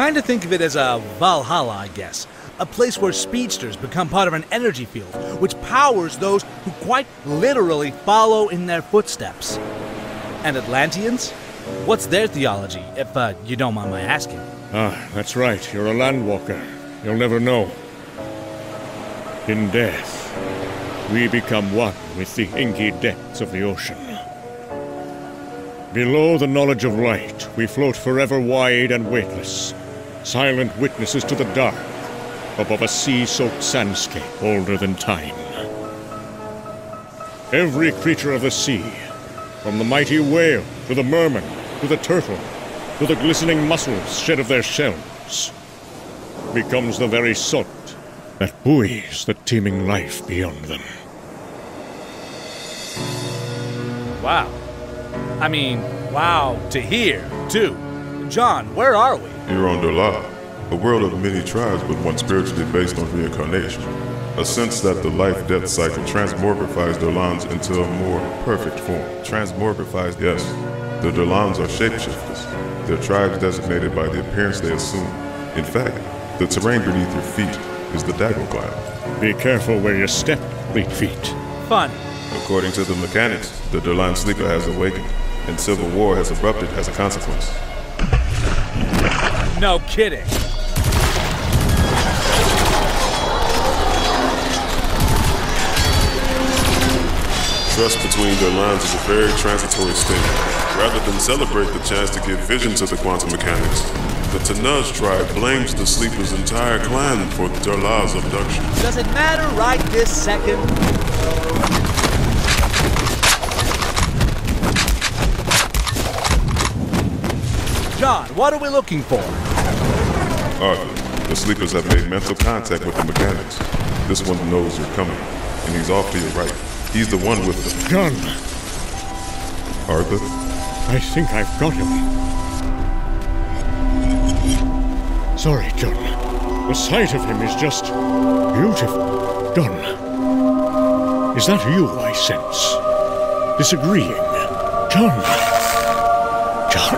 kind of think of it as a Valhalla, I guess. A place where speedsters become part of an energy field, which powers those who quite literally follow in their footsteps. And Atlanteans? What's their theology, if uh, you don't mind my asking? Ah, that's right. You're a landwalker. You'll never know. In death, we become one with the inky depths of the ocean. Below the knowledge of light, we float forever wide and weightless, silent witnesses to the dark, above a sea soaked sandscape older than time. Every creature of the sea, from the mighty whale to the merman to the turtle to the glistening mussels shed of their shells, becomes the very salt that buoys the teeming life beyond them. Wow. I mean, wow to hear, too. John, where are we? You're on Durla, a world of many tribes, but one spiritually based on reincarnation. A sense that the life death cycle transmogrifies Durlans into a more perfect form. Transmogrifies, yes. The Durlans are shapeshifters. They're tribes designated by the appearance they assume. In fact, the terrain beneath your feet is the Dago Daggle Be careful where you step, fleet feet. Fun. According to the mechanics, the Durlan sleeper has awakened, and civil war has erupted as a consequence. No kidding. Trust between their lines is a very transitory state. Rather than celebrate the chance to give vision to the quantum mechanics, the Tanaj tribe blames the sleeper's entire clan for Durla's abduction. Does it matter right this second? John, what are we looking for? Arthur, the sleepers have made mental contact with the mechanics. This one knows you're coming, and he's off to your right. He's the one with the gun. Arthur? I think I've got him. Sorry, John. The sight of him is just beautiful. John. Is that you I sense? Disagreeing? John. John.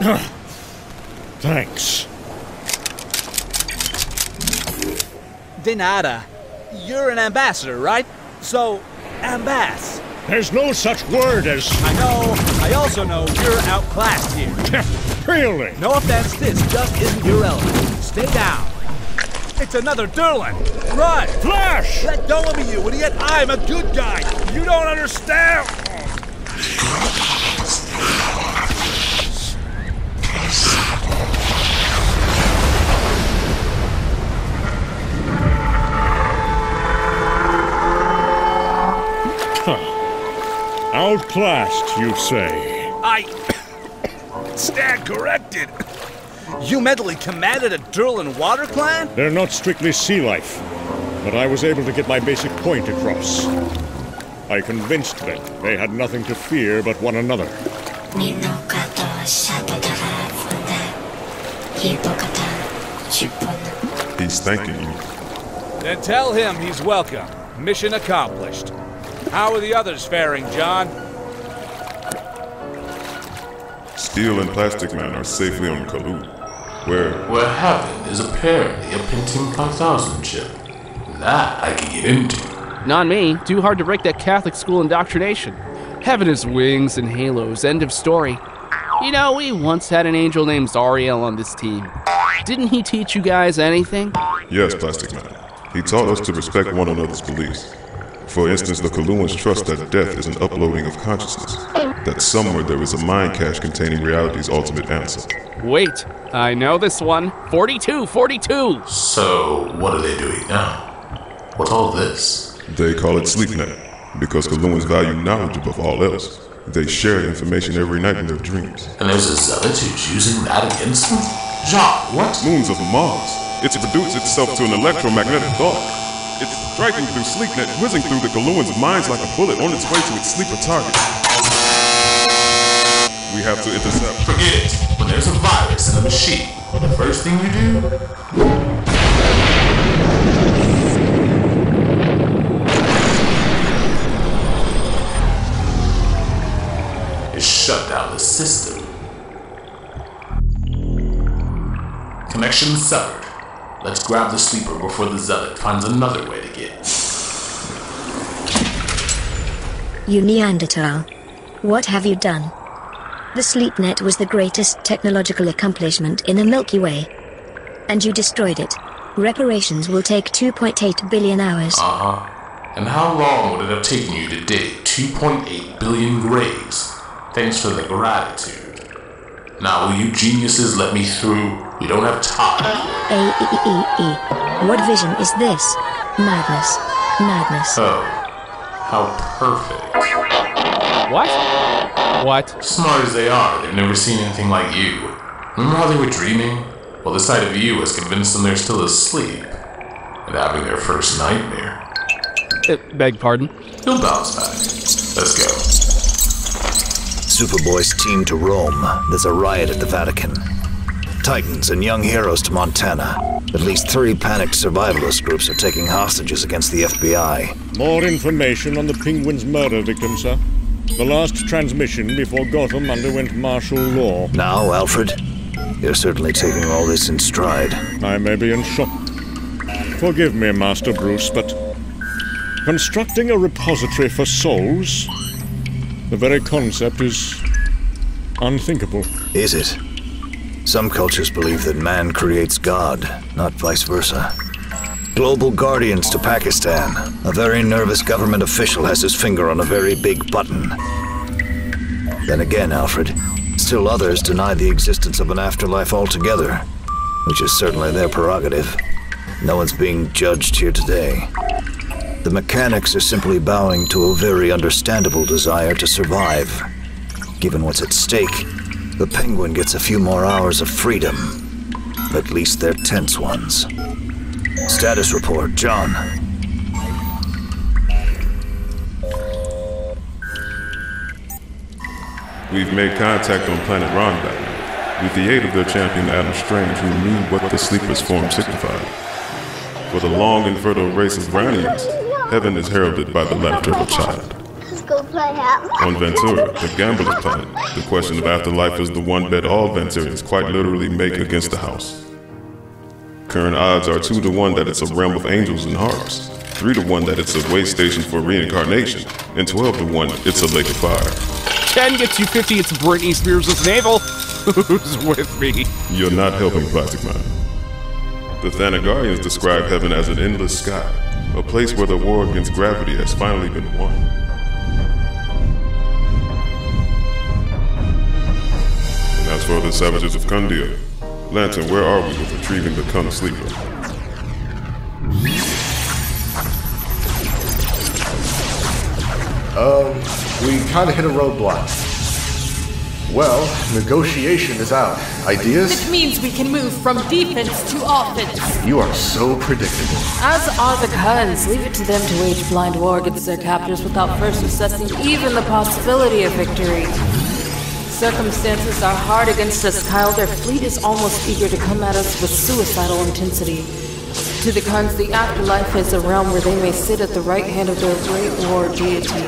John. Thanks. De nada. You're an ambassador, right? So, ambass. There's no such word as. I know. I also know you're outclassed here. really? No offense, this just isn't your element. Stay down. It's another Durlan! Run! Flash! Let go of me, you idiot! I'm a good guy. You don't understand. Outclassed, you say? I stand corrected. You mentally commanded a Durlan water clan? They're not strictly sea life, but I was able to get my basic point across. I convinced them they had nothing to fear but one another. He's thanking you. Then tell him he's welcome. Mission accomplished. How are the others faring, John? Steel and Plastic Man are safely on Colu, where Where heaven is apparently a Pentium 5000 chip. That I can get into. Not me. Too hard to break that Catholic school indoctrination. Heaven is wings and halos. End of story. You know, we once had an angel named Zauriel on this team. Didn't he teach you guys anything? Yes, Plastic Man. He taught us to respect one another's beliefs. For instance, the Coluans trust that death is an uploading of consciousness, that somewhere there is a mind cache containing reality's ultimate answer. Wait, I know this one. 42, 42! So, what are they doing now? What's all this? They call it sleep SleepNet, because Coluans value knowledge above all else. They share information every night in their dreams. And there's a zealot who's using that against them? Jacques, what? Moons of Mars. It's reduced itself to an electromagnetic thought. Striking through SleepNet, whizzing through the Coluans' minds like a bullet on its way to its sleeper target. We have to intercept. Forget it. When there's a virus in a machine, the first thing you do is shut down the system. Connection severed. Let's grab the sleeper before the zealot finds another way to get. You Neanderthal. What have you done? The SleepNet was the greatest technological accomplishment in the Milky Way. And you destroyed it. Reparations will take 2.8 billion hours. Uh huh. And how long would it have taken you to dig 2.8 billion graves? Thanks for the gratitude. Now, will you geniuses let me through? We don't have time. A-E-E-E. What vision is this? Madness. Madness. Oh, how perfect. What? What? Smart as they are, they've never seen anything like you. Remember how they were dreaming? Well, the sight of you has convinced them they're still asleep and having their first nightmare. Uh, beg pardon? He'll bounce back. Let's go. Superboy's team to Rome. There's a riot at the Vatican. Titans and young heroes to Montana. At least three panicked survivalist groups are taking hostages against the FBI. More information on the Penguin's murder victim, sir. The last transmission before Gotham underwent martial law. Now, Alfred, you're certainly taking all this in stride. I may be in shock. Forgive me, Master Bruce, but constructing a repository for souls, the very concept is unthinkable. Is it? Some cultures believe that man creates God, not vice versa. Global Guardians to Pakistan. A very nervous government official has his finger on a very big button. Then again, Alfred, still others deny the existence of an afterlife altogether, which is certainly their prerogative. No one's being judged here today. The mechanics are simply bowing to a very understandable desire to survive. Given what's at stake, the Penguin gets a few more hours of freedom. At least they're tense ones. Status report, John. We've made contact on planet Ronda. With the aid of their champion Adam Strange, we knew what the sleeper's form signified. For the long and fertile race of Brownians, heaven is heralded by the laughter of a child. Let's go play house. On Ventura, the gambler's planet, the question of afterlife is the one bet all Venturians quite literally make against the house. Current odds are 2 to 1 that it's a realm of angels and harps, 3 to 1 that it's a way station for reincarnation, and 12 to 1 it's a lake of fire. 10 gets you 50, it's Britney Spears' navel. Who's with me? You're not helping, Plastic Man. The Thanagarians describe heaven as an endless sky, a place where the war against gravity has finally been won. And as for the savages of Khundia, Lantern, where are we with retrieving the Kun Sleeper? Um, we kind of hit a roadblock. Well, negotiation is out. Ideas? It means we can move from defense to offense. You are so predictable. As are the Kuns, leave it to them to wage blind war against their captors without first assessing even the possibility of victory. Circumstances are hard against us, Kyle. Their fleet is almost eager to come at us with suicidal intensity. To the Kuns, the afterlife is a realm where they may sit at the right hand of their great war deity,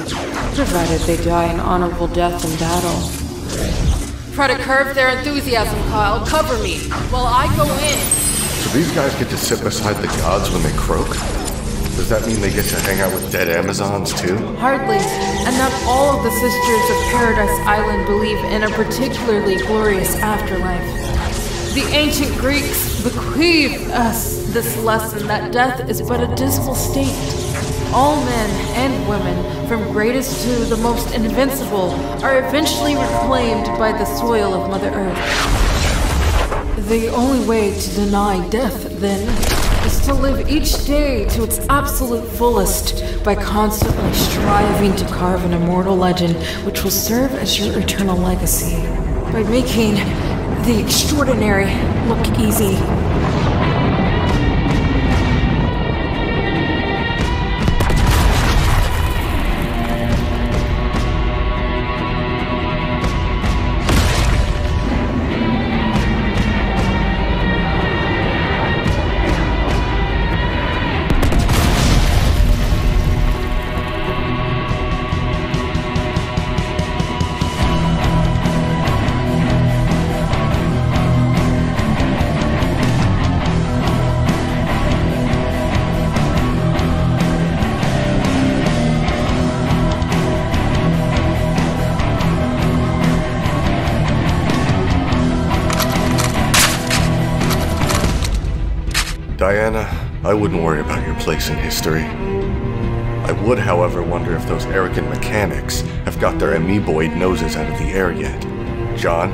provided they die an honorable death in battle. Try to curb their enthusiasm, Kyle. Cover me while I go in. So these guys get to sit beside the gods when they croak? Does that mean they get to hang out with dead Amazons too? Hardly. And not all of the Sisters of Paradise Island believe in a particularly glorious afterlife. The ancient Greeks bequeathed us this lesson that death is but a dismal state. All men and women, from greatest to the most invincible, are eventually reclaimed by the soil of Mother Earth. The only way to deny death, then, is to live each day to its absolute fullest by constantly striving to carve an immortal legend which will serve as your eternal legacy. By making the extraordinary look easy. Diana, I wouldn't worry about your place in history. I would, however, wonder if those arrogant mechanics have got their amoeboid noses out of the air yet. John,